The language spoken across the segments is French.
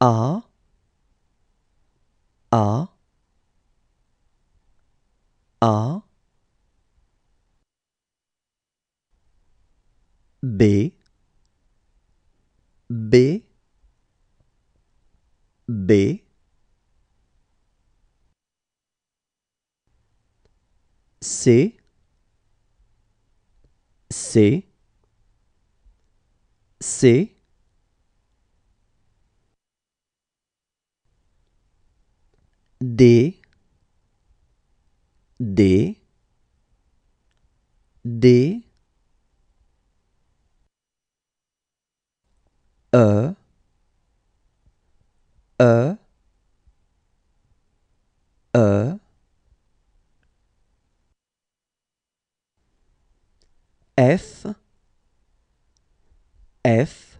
A A A. B B B. C C C D D D E E E F F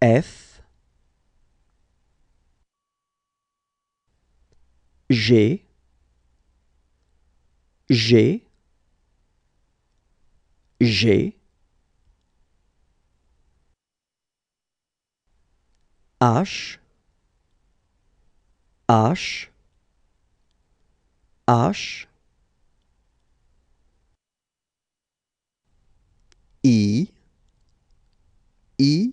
F G G G H H H. I I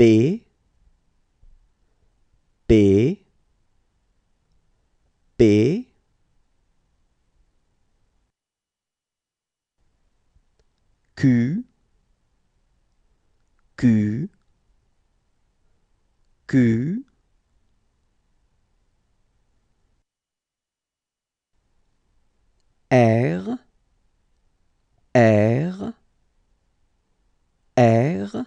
B B B Q Q Q. R R R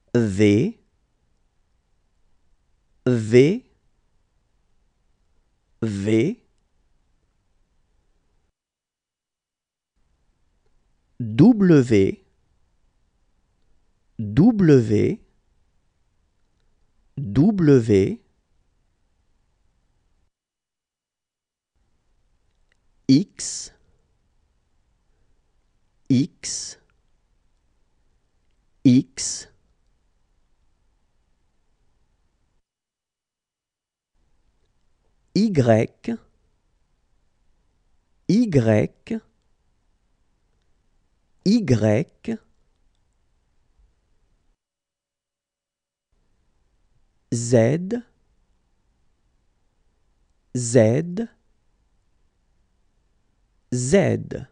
V V V. W W W. X X X Y Y Y Z Z Z